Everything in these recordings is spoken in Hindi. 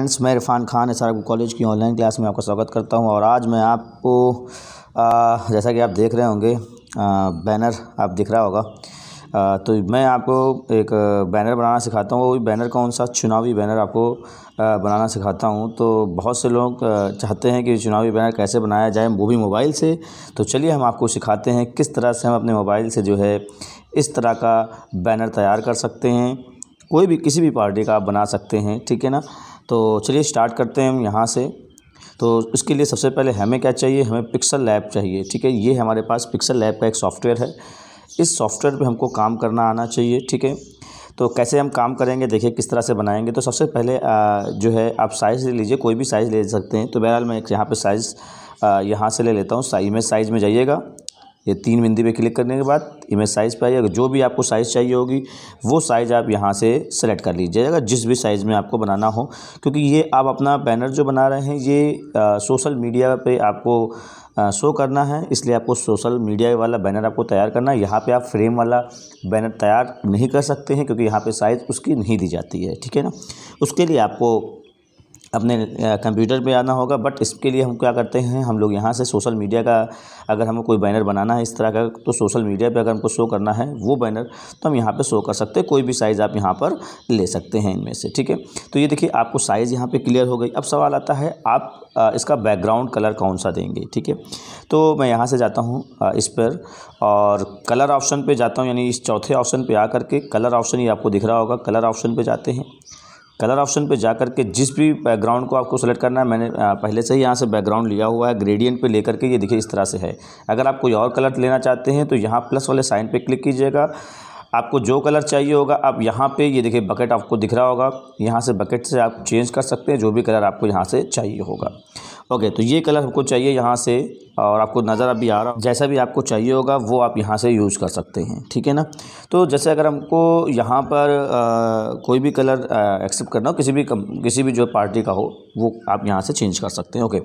फ्रेंड्स मैं Irfan Khan S R college की ऑनलाइन क्लास में आपका स्वागत करता हूँ और आज मैं आपको आ, जैसा कि आप देख रहे होंगे बैनर आप दिख रहा होगा। आ, तो मैं आपको एक बैनर बनाना सिखाता हूँ। वो बैनर कौन सा? चुनावी बैनर आपको आ, बनाना सिखाता हूँ। तो बहुत से लोग चाहते हैं कि चुनावी बैनर कैसे बनाया जाए वो भी मोबाइल से। तो चलिए हम आपको सिखाते हैं किस तरह से हम अपने मोबाइल से जो है इस तरह का बैनर तैयार कर सकते हैं। कोई भी किसी भी पार्टी का आप बना सकते हैं ठीक है ना? तो चलिए स्टार्ट करते हैं हम यहाँ से। तो इसके लिए सबसे पहले हमें क्या चाहिए? हमें पिक्सल लैब चाहिए, ठीक है? ये हमारे पास पिक्सल लैब का एक सॉफ्टवेयर है। इस सॉफ्टवेयर पे हमको काम करना आना चाहिए, ठीक है? तो कैसे हम काम करेंगे? देखिए किस तरह से बनाएँगे। तो सबसे पहले जो है, आप साइज़ ले लीजिए, कोई भी साइज़ ले सकते हैं। तो बहरहाल मैं यहाँ पर साइज़ यहाँ से ले लेता हूँ। साइज़ में साइज़ में जाइएगा। ये तीन बिंदी पे क्लिक करने के बाद इमेज साइज़ पे आइएगा जो भी आपको साइज़ चाहिए होगी, वो साइज़ आप यहाँ से सेलेक्ट कर लीजिएगा जिस भी साइज़ में आपको बनाना हो, क्योंकि ये आप अपना बैनर जो बना रहे हैं, ये सोशल मीडिया पे आपको शो करना है। इसलिए आपको सोशल मीडिया वाला बैनर आपको तैयार करना है। यहाँ पर आप फ्रेम वाला बैनर तैयार नहीं कर सकते हैं, क्योंकि यहाँ पर साइज़ उसकी नहीं दी जाती है। ठीक है ना? उसके लिए आपको अपने कंप्यूटर पे आना होगा बट इसके लिए हम क्या करते हैं, हम लोग यहाँ से सोशल मीडिया का, अगर हमें कोई बैनर बनाना है इस तरह का तो सोशल मीडिया पे अगर हमको शो करना है, वो बैनर तो हम यहाँ पे शो कर सकते हैं। कोई भी साइज़ आप यहाँ पर ले सकते हैं इनमें से, ठीक है? तो ये देखिए, आपको साइज़ यहाँ पर क्लियर हो गई। अब सवाल आता है, आप इसका बैकग्राउंड कलर कौन सा देंगे, ठीक है? तो मैं यहाँ से जाता हूँ इस पर, और कलर ऑप्शन पर जाता हूँ, यानी इस चौथे ऑप्शन पर आ करके कलर ऑप्शन ही आपको दिख रहा होगा कलर ऑप्शन पर जाते हैं। कलर ऑप्शन पे जा करके जिस भी बैकग्राउंड को आपको सेलेक्ट करना है, मैंने पहले से ही यहाँ से बैकग्राउंड लिया हुआ है ग्रेडियंट पे लेकर के ये देखिए इस तरह से है। अगर आप कोई और कलर लेना चाहते हैं तो यहाँ प्लस वाले साइन पे क्लिक कीजिएगा। आपको जो कलर चाहिए होगा, आप यहाँ पे ये देखिए बकेट आपको दिख रहा होगा। यहाँ से बकेट से आप चेंज कर सकते हैं, जो भी कलर आपको यहाँ से चाहिए होगा। ओके तो ये कलर हमको चाहिए यहाँ से और आपको नज़र अभी आ रहा जैसा भी आपको चाहिए होगा वो आप यहाँ से यूज़ कर सकते हैं ठीक है ना? तो जैसे अगर हमको यहाँ पर आ, कोई भी कलर एक्सेप्ट करना हो किसी भी किसी भी जो पार्टी का हो वो आप यहाँ से चेंज कर सकते हैं ओके।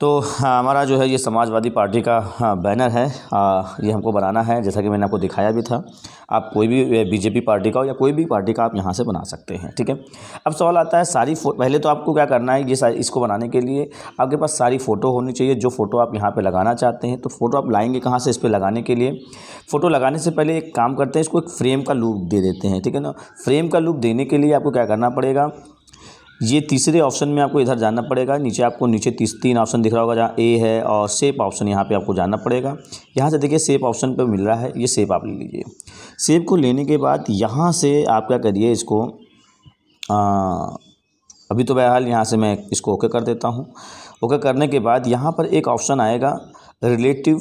तो हाँ, हमारा जो है ये समाजवादी पार्टी का हाँ, बैनर है। ये हमको बनाना है जैसा कि मैंने आपको दिखाया भी था। आप कोई भी बीजेपी पार्टी का हो या कोई भी पार्टी का आप यहाँ से बना सकते हैं ठीक है? अब सवाल आता है सारी पहले तो आपको क्या करना है ये इसको बनाने के लिए आपके पास सारी फ़ोटो होनी चाहिए। जो फ़ोटो आप यहाँ पर लगाना चाहते हैं तो फ़ोटो आप लाएँगे कहाँ से इस पर लगाने के लिए? फ़ोटो लगाने से पहले एक काम करते हैं इसको एक फ्रेम का लूप दे देते हैं ठीक है ना? फ्रेम का लूप देने के लिए आपको क्या करना पड़ेगा? ये तीसरे ऑप्शन में आपको इधर जाना पड़ेगा। नीचे आपको नीचे तीस तीन ऑप्शन दिख रहा होगा जहाँ ए है और सेप ऑप्शन यहाँ पे आपको जाना पड़ेगा। यहाँ से देखिए सेप ऑप्शन पे मिल रहा है। ये सेप आप ले लीजिए। सेप को लेने के बाद यहाँ से आप क्या करिए इसको आ, अभी तो बहरहाल यहाँ से मैं इसको ओके कर देता हूँ। ओके करने के बाद यहाँ पर एक ऑप्शन आएगा रिलेटिव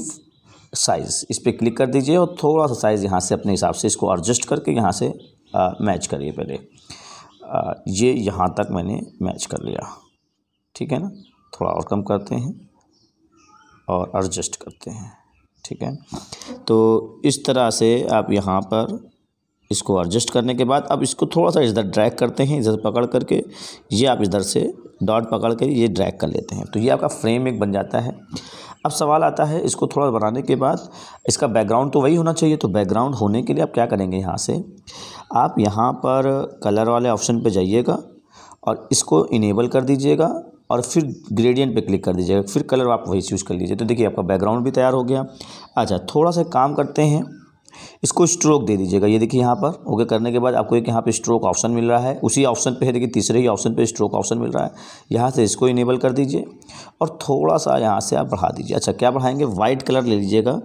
साइज़। इस पर क्लिक कर दीजिए और थोड़ा सा साइज़ यहाँ से अपने हिसाब से इसको एडजस्ट करके यहाँ से मैच करिए पहले। ये यहाँ तक मैंने मैच कर लिया। ठीक है ना? थोड़ा और कम करते हैं और एडजस्ट करते हैं। ठीक है? तो इस तरह से आप यहाँ पर इसको एडजस्ट करने के बाद अब इसको थोड़ा सा इधर ड्रैग करते हैं, इधर पकड़ करके। ये आप इधर से डॉट पकड़ के ये ड्रैग कर लेते हैं। तो ये आपका फ्रेम एक बन जाता है। अब सवाल आता है इसको थोड़ा बनाने के बाद, इसका बैकग्राउंड तो वही होना चाहिए। तो बैकग्राउंड होने के लिए आप क्या करेंगे यहाँ से? आप यहाँ पर कलर वाले ऑप्शन पे जाइएगा और इसको इनेबल कर दीजिएगा और फिर ग्रेडियंट पे क्लिक कर दीजिएगा। फिर कलर आप वही चूज़ कर लीजिए। तो देखिए आपका बैकग्राउंड भी तैयार हो गया। अच्छा थोड़ा सा काम करते हैं। इसको स्ट्रोक दे दीजिएगा। ये देखिए यहाँ पर ओके करने के बाद आपको एक यहाँ पे स्ट्रोक ऑप्शन मिल रहा है। उसी ऑप्शन पे है, देखिए तीसरे ही ऑप्शन पे स्ट्रोक ऑप्शन मिल रहा है। यहाँ से इसको इनेबल कर दीजिए और थोड़ा सा यहाँ से आप बढ़ा दीजिए। अच्छा क्या बढ़ाएँगे? वाइट कलर ले लीजिएगा।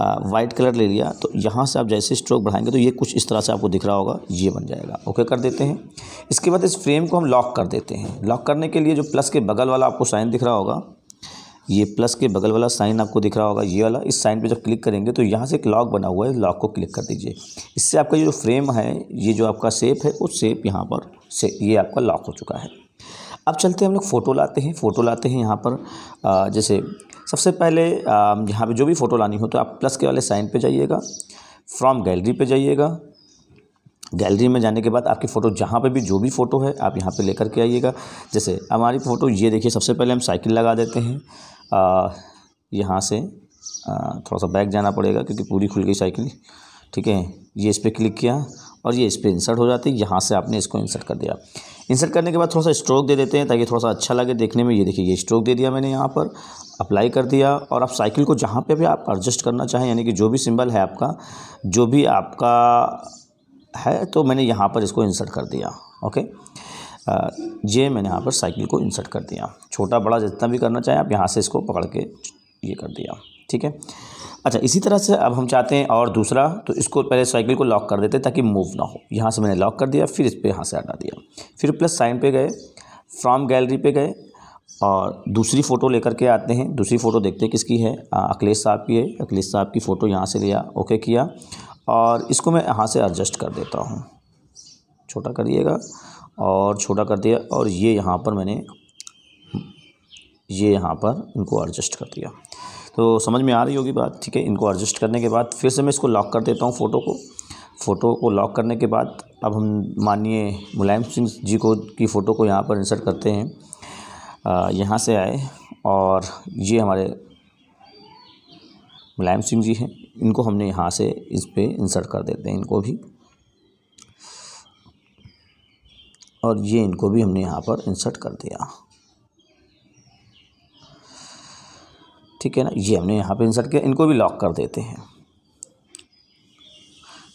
वाइट कलर ले लिया तो यहाँ से आप जैसे स्ट्रोक बढ़ाएँगे तो ये कुछ इस तरह से आपको दिख रहा होगा, ये बन जाएगा। ओके कर देते हैं। इसके बाद इस फ्रेम को हम लॉक कर देते हैं। लॉक करने के लिए जो प्लस के बगल वाला आपको साइन दिख रहा होगा ये प्लस के बगल वाला साइन आपको दिख रहा होगा, ये वाला। इस साइन पे जब क्लिक करेंगे तो यहाँ से एक लॉक बना हुआ है लॉक को क्लिक कर दीजिए। इससे आपका जो फ्रेम है, ये जो आपका सेप है, उस सेप यहाँ पर से ये आपका लॉक हो चुका है। अब चलते हैं, हम लोग फ़ोटो लाते हैं। फ़ोटो लाते हैं यहाँ पर जैसे सबसे पहले यहाँ पर जो भी फ़ोटो लानी हो तो आप प्लस के वाले साइन पर जाइएगा फ्रॉम गैलरी पर जाइएगा। गैलरी में जाने के बाद आपकी फ़ोटो जहाँ पे भी जो भी फ़ोटो है, आप यहाँ पे लेकर के आइएगा। जैसे हमारी फ़ोटो ये देखिए, सबसे पहले हम साइकिल लगा देते हैं। यहाँ से थोड़ा सा बैक जाना पड़ेगा क्योंकि पूरी खुल गई साइकिल ठीक है? ये इस पर क्लिक किया और ये इस पर इंसर्ट हो जाती है यहाँ से आपने इसको इंसर्ट कर दिया। इंसर्ट करने के बाद थोड़ा सा स्ट्रोक दे देते हैं ताकि थोड़ा सा अच्छा लगे देखने में। ये देखिए, ये स्ट्रोक दे दिया मैंने यहाँ पर अप्लाई कर दिया और आप साइकिल को जहाँ पे भी आप एडजस्ट करना चाहें, यानी कि जो भी सिंबल है आपका, जो भी आपका है तो मैंने यहाँ पर इसको इंसर्ट कर दिया। ओके ये मैंने यहाँ पर साइकिल को इंसर्ट कर दिया। छोटा, बड़ा जितना भी करना चाहें आप यहाँ से इसको पकड़ के ये कर दिया। ठीक है? अच्छा इसी तरह से अब हम चाहते हैं और दूसरा तो इसको पहले साइकिल को लॉक कर देते ताकि मूव ना हो। यहाँ से मैंने लॉक कर दिया, फिर इस पर यहाँ से हटा दिया। फिर प्लस साइन पे गए फ्रॉम गैलरी पे गए और दूसरी फ़ोटो लेकर के आते हैं। दूसरी फ़ोटो देखते हैं किसकी है? अखिलेश साहब की है। अखिलेश साहब की फ़ोटो यहाँ से लिया ओके किया। और इसको मैं यहाँ से एडजस्ट कर देता हूँ। छोटा करिएगा। और छोटा कर दिया और ये यहाँ पर मैंने, ये यहाँ पर इनको एडजस्ट कर दिया। तो समझ में आ रही होगी बात, ठीक है? इनको एडजस्ट करने के बाद फिर से मैं इसको लॉक कर देता हूँ फ़ोटो को। फ़ोटो को लॉक करने के बाद अब हम मानिए मुलायम सिंह जी को, की फ़ोटो को यहाँ पर इंसर्ट करते हैं। यहाँ से आए और ये हमारे मुलायम सिंह जी हैं। इनको हमने यहाँ से इस पर इंसर्ट कर देते हैं, इनको भी। और ये इनको भी हमने यहाँ पर इंसर्ट कर दिया। ठीक है ना? ये हमने यहाँ पे इंसर्ट किया। इनको भी लॉक कर देते हैं।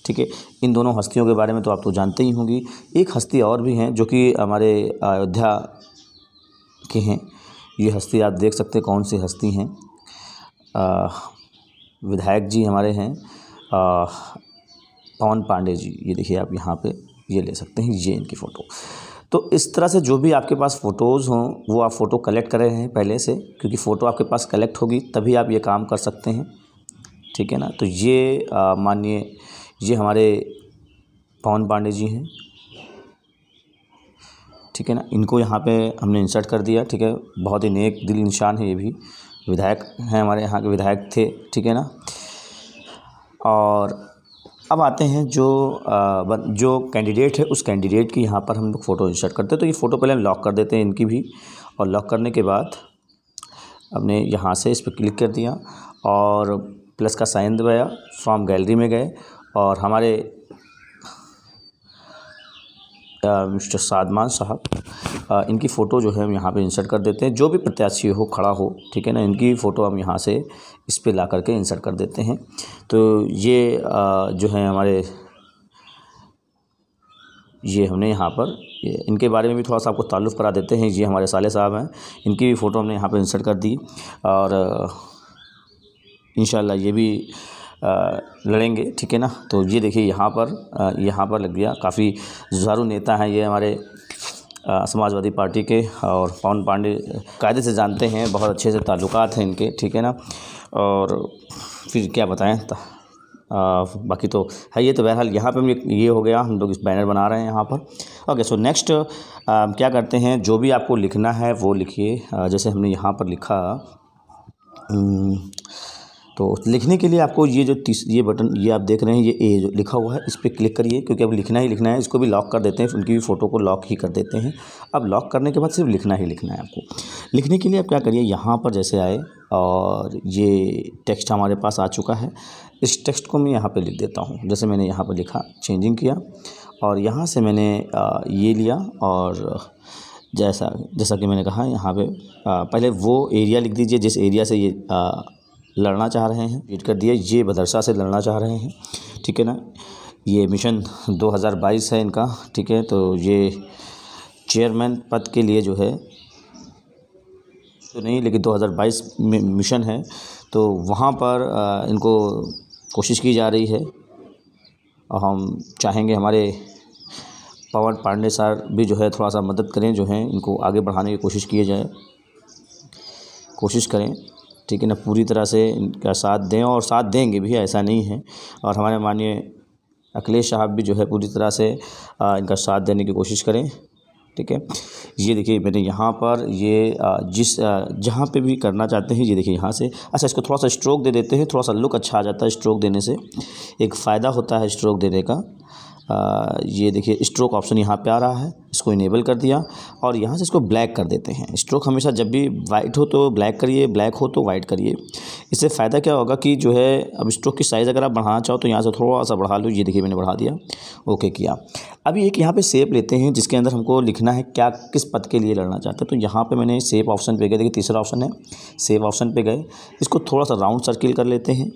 ठीक है? इन दोनों हस्तियों के बारे में तो आप तो जानते ही होंगी। एक हस्ती और भी हैं जो कि हमारे अयोध्या के हैं। ये हस्ती आप देख सकते हैं कौन सी हस्ती हैं। विधायक जी हमारे हैं। पवन पांडे जी। ये देखिए आप यहाँ पे। ये ले सकते हैं, ये इनकी फ़ोटो। तो इस तरह से जो भी आपके पास फ़ोटोज़ हों, वो आप फ़ोटो कलेक्ट कर रहे हैं पहले से, क्योंकि फ़ोटो आपके पास कलेक्ट होगी, तभी आप ये काम कर सकते हैं। ठीक है ना? तो ये मानिए ये हमारे पवन पांडे जी हैं। ठीक है ना? इनको यहाँ पे हमने इंसर्ट कर दिया, ठीक है? बहुत ही नेक दिल इंसान है ये भी। विधायक हैं हमारे यहाँ के विधायक थे, ठीक है ना? और अब आते हैं जो जो कैंडिडेट है, उस कैंडिडेट की यहाँ पर हम लोग फ़ोटो इंसर्ट करते हैं। तो ये फ़ोटो पहले हम लॉक कर देते हैं इनकी भी और लॉक करने के बाद हमने यहाँ से इस पर क्लिक कर दिया और प्लस का साइन दबाया, फ्रॉम गैलरी में गए और हमारे मिस्टर सादमान साहब इनकी फ़ोटो जो है हम यहाँ पे इंसर्ट कर देते हैं। जो भी प्रत्याशी हो, खड़ा हो, ठीक है ना, इनकी फ़ोटो हम यहाँ से इस पर ला करके इंसर्ट कर देते हैं। तो ये जो है हमारे, ये हमने यहाँ पर इनके बारे में भी थोड़ा सा आपको ताल्लुक़ करा देते हैं। ये हमारे साले साहब हैं, इनकी भी फ़ोटो हमने यहाँ पर इंसर्ट कर दी और इन ये भी लड़ेंगे, ठीक है ना? तो ये देखिए यहाँ पर यहाँ पर लग गया। काफ़ी जुझारू नेता हैं ये हमारे समाजवादी पार्टी के और पवन पांडे कायदे से जानते हैं, बहुत अच्छे से ताल्लुकात हैं इनके, ठीक है ना? और फिर क्या बताएँ आ, बाकी तो है ये तो बहरहाल यहाँ पे ये हो गया हम लोग इस बैनर बना रहे हैं यहाँ पर। ओके सो नेक्स्ट क्या करते हैं जो भी आपको लिखना है वो लिखिए। जैसे हमने यहाँ पर लिखा तो लिखने के लिए आपको ये जो तीस ये बटन ये आप देख रहे हैं ये ए जो लिखा हुआ है इस पर क्लिक करिए क्योंकि अब लिखना ही लिखना है इसको भी लॉक कर देते हैं उनकी भी फ़ोटो को लॉक ही कर देते हैं। अब लॉक करने के बाद सिर्फ़ लिखना ही लिखना है आपको। लिखने के लिए आप क्या करिए यहाँ पर जैसे आए और ये टेक्स्ट हमारे पास आ चुका है। इस टेक्स्ट को मैं यहाँ पर लिख देता हूँ। जैसे मैंने यहाँ पर लिखा चेंजिंग किया और यहाँ से मैंने ये लिया और जैसा जैसा कि मैंने कहा, यहाँ पे पहले वो एरिया लिख दीजिए जिस एरिया से ये लड़ना चाह रहे हैं। रीड कर दिया, ये मदरसा से लड़ना चाह रहे हैं। ठीक है ना? ये मिशन 2022 है इनका। ठीक है? तो ये चेयरमैन पद के लिए जो है तो नहीं, लेकिन 2022 में मिशन है। तो वहाँ पर इनको कोशिश की जा रही है। और हम चाहेंगे हमारे पवन पांडे सर भी जो है थोड़ा सा मदद करें, जो है, इनको आगे बढ़ाने की कोशिश की जाए। कोशिश करें, ठीक है ना, पूरी तरह से इनका साथ दें और साथ देंगे भी, ऐसा नहीं है। और हमारे माननीय अखिलेश साहब भी जो है, पूरी तरह से इनका साथ देने की कोशिश करें। ठीक है? ये देखिए, मैंने यहाँ पर ये जिस जहाँ पे भी करना चाहते हैं, ये देखिए यहाँ से। अच्छा इसको थोड़ा सा स्ट्रोक दे देते हैं, थोड़ा सा लुक अच्छा आ जाता है स्ट्रोक देने से। एक फ़ायदा होता है स्ट्रोक देने का। ये देखिए स्ट्रोक ऑप्शन यहाँ पे आ रहा है। इसको इनेबल कर दिया और यहाँ से इसको ब्लैक कर देते हैं। स्ट्रोक हमेशा जब भी वाइट हो तो ब्लैक करिए ब्लैक हो तो वाइट करिए। इससे फ़ायदा क्या होगा कि जो है, अब स्ट्रोक की साइज़ अगर आप बढ़ाना चाहो तो यहाँ से थोड़ा सा बढ़ा लो। ये देखिए, मैंने बढ़ा दिया। ओके किया। अभी एक यहाँ पे सेप लेते हैं जिसके अंदर हमको लिखना है क्या, किस पद के लिए लड़ना चाहते हैं। तो यहाँ पे मैंने सेप ऑप्शन पे गए। देखिए, तीसरा ऑप्शन है सेप ऑप्शन पे गए। इसको थोड़ा सा राउंड सर्किल कर लेते हैं।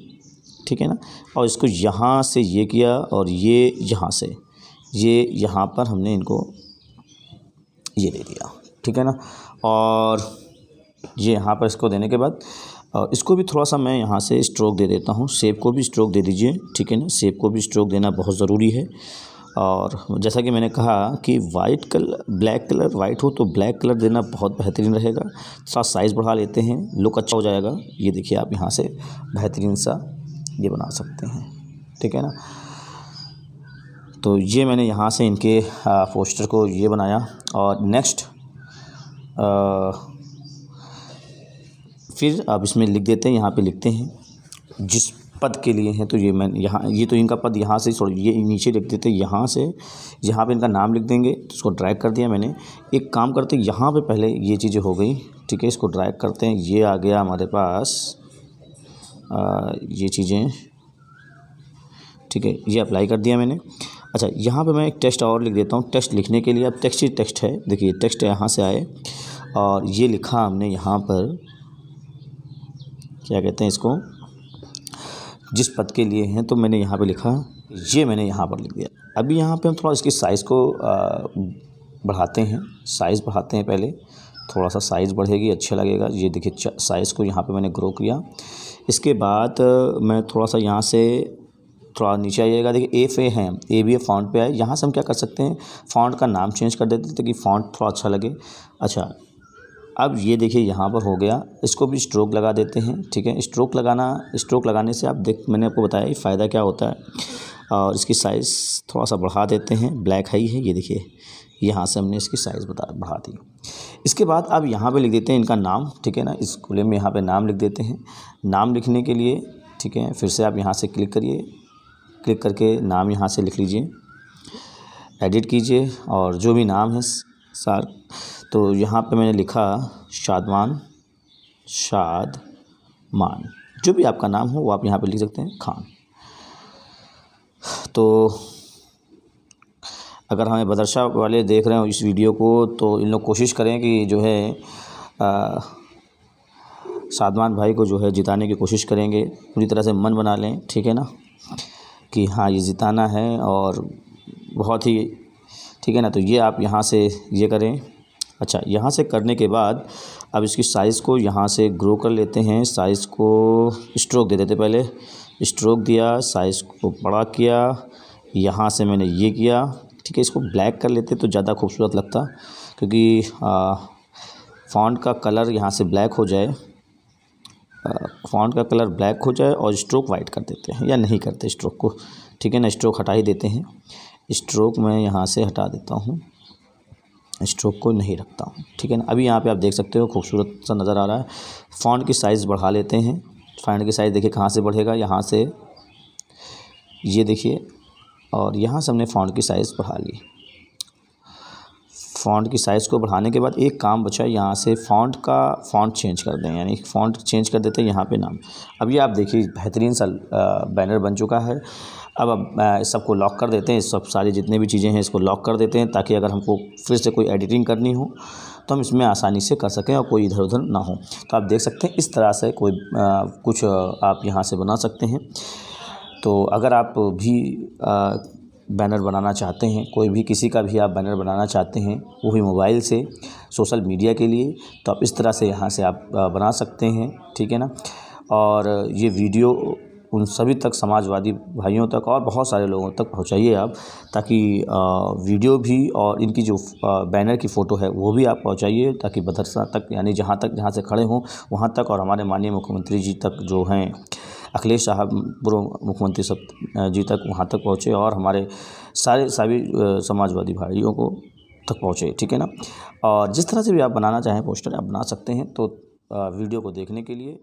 ठीक है ना? और इसको यहाँ से ये किया और ये यहाँ से, ये यहाँ पर हमने इनको ये दे दिया, ठीक है ना? और ये यहाँ पर इसको देने के बाद इसको भी थोड़ा सा मैं यहाँ से स्ट्रोक दे देता हूँ। सेब को भी स्ट्रोक दे दीजिए, ठीक है ना? सेब को भी स्ट्रोक देना बहुत ज़रूरी है। और जैसा कि मैंने कहा कि white colour black colour white हो तो ब्लैक कलर देना बहुत बेहतरीन रहेगा। थोड़ा साइज़ बढ़ा लेते हैं लुक अच्छा हो जाएगा। ये देखिए आप यहाँ से बेहतरीन सा ये बना सकते हैं। ठीक है ना? तो ये मैंने यहाँ से इनके पोस्टर को ये बनाया और नेक्स्ट फिर अब इसमें लिख देते हैं, यहाँ पे लिखते हैं, जिस पद के लिए हैं तो ये मैं यहाँ, ये तो इनका पद यहाँ से सॉरी ये नीचे लिख देते हैं, यहाँ से, यहाँ पे इनका नाम लिख देंगे तो इसको ड्रैग कर दिया मैंने। एक काम करते यहाँ पे पहले ये चीज़ें हो गई, ठीक है, इसको ड्रैग करते हैं, ये आ गया हमारे पास ये चीज़ें। ठीक है, ये अप्लाई कर दिया मैंने। अच्छा यहाँ पे मैं एक टेक्स्ट और लिख देता हूँ। टेक्स्ट लिखने के लिए अब टेक्स्ट ही टेक्स्ट है। देखिए टेक्स्ट यहाँ से आए और ये लिखा हमने यहाँ पर। क्या कहते हैं इसको? जिस पद के लिए हैं तो मैंने यहाँ पे लिखा, ये मैंने यहाँ पर लिख दिया। अभी यहाँ पे हम थोड़ा इसकी साइज़ को बढ़ाते हैं। साइज़ बढ़ाते हैं पहले। थोड़ा सा साइज़ बढ़ेगी अच्छा लगेगा। ये देखिए साइज़ को यहाँ पे मैंने ग्रो किया। इसके बाद मैं थोड़ा सा यहाँ से थोड़ा नीचे आइएगा। देखिए एफ़ ए है ए बी ए फॉन्ट पे आए यहाँ से हम क्या कर सकते हैं? फॉन्ट का नाम चेंज कर देते ताकि फॉन्ट थोड़ा अच्छा लगे। अच्छा अब ये देखिए, यहाँ पर हो गया। इसको भी स्ट्रोक लगा देते हैं, ठीक है? स्ट्रोक लगाना स्ट्रोक लगाने से आप देख, मैंने आपको बताया फ़ायदा क्या होता है। और इसकी साइज़ थोड़ा सा बढ़ा देते हैं। ब्लैक हाई है, ये देखिए। यहाँ से हमने इसकी साइज़ बता, बढ़ा दी। इसके बाद अब यहाँ पे लिख देते हैं इनका नाम, ठीक है ना? इस खुले में यहाँ पे नाम लिख देते हैं। नाम लिखने के लिए, ठीक है, फिर से आप यहाँ से क्लिक करिए। क्लिक करके नाम यहाँ से लिख लीजिए। एडिट कीजिए और जो भी नाम है, सार तो यहाँ पे मैंने लिखा शादमान शाद मान जो भी आपका नाम हो, वो आप यहाँ पे लिख सकते हैं, खान। तो अगर हमें बदरशाह वाले देख रहे हो इस वीडियो को तो इन लोग कोशिश करें कि जो है सादमान भाई को जो है जिताने की कोशिश करेंगे। पूरी तरह से मन बना लें, ठीक है ना? कि हाँ ये जिताना है और बहुत ही, ठीक है ना? तो ये आप यहाँ से ये करें। अच्छा यहाँ से करने के बाद अब इसकी साइज़ को यहाँ से ग्रो कर लेते हैं। साइज़ को स्ट्रोक दे देते पहले। स्ट्रोक दिया साइज़ को बड़ा किया। यहाँ से मैंने ये किया। ठीक है, इसको ब्लैक कर लेते तो ज़्यादा खूबसूरत लगता, क्योंकि फ़ॉन्ट का कलर यहाँ से ब्लैक हो जाए फ़ॉन्ट का कलर ब्लैक हो जाए और स्ट्रोक वाइट कर देते हैं, या नहीं करते स्ट्रोक को, ठीक है ना स्ट्रोक हटा ही देते हैं स्ट्रोक मैं यहाँ से हटा देता हूँ स्ट्रोक को नहीं रखता हूँ, ठीक है ना, अभी यहाँ पे आप देख सकते हो खूबसूरत सा नज़र आ रहा है फ़ॉन्ट की साइज़ बढ़ा लेते हैं फ़ॉन्ट की साइज़ देखिए कहाँ से बढ़ेगा, यहाँ से, ये देखिए और यहाँ से हमने फ़ॉन्ट की साइज़ बढ़ा ली। फ़ॉन्ट की साइज़ को बढ़ाने के बाद एक काम बचा यहाँ से फ़ॉन्ट का फ़ॉन्ट चेंज कर दें यानी फ़ॉन्ट चेंज कर देते हैं यहाँ पे नाम। अब ये आप देखिए बेहतरीन सा बैनर बन चुका है। अब अब सबको लॉक कर देते हैं सब सारी जितने भी चीज़ें हैं इसको लॉक कर देते हैं ताकि अगर हमको फिर से कोई एडिटिंग करनी हो तो हम इसमें आसानी से कर सकें और कोई इधर उधर ना हो। तो आप देख सकते हैं इस तरह से कोई आ, कुछ आप यहाँ से बना सकते हैं। तो अगर आप भी आ, बैनर बनाना चाहते हैं कोई भी किसी का भी आप बैनर बनाना चाहते हैं वो भी मोबाइल से सोशल मीडिया के लिए तो आप इस तरह से यहाँ से आप बना सकते हैं ठीक है ना? और ये वीडियो उन सभी तक समाजवादी भाइयों तक और बहुत सारे लोगों तक पहुंचाइए आप ताकि वीडियो भी और इनकी जो बैनर की फ़ोटो है वो भी आप पहुंचाइए ताकि मदरसा तक यानी जहाँ तक जहाँ से खड़े हों वहाँ तक और हमारे माननीय मुख्यमंत्री जी तक जो हैं अखिलेश साहब, पूर्व मुख्यमंत्री सब जी तक, वहाँ तक पहुँचे और हमारे सारे, सभी समाजवादी भाइयों को तक पहुँचे, ठीक है ना? और जिस तरह से भी आप बनाना चाहें पोस्टर आप बना सकते हैं तो वीडियो को देखने के लिए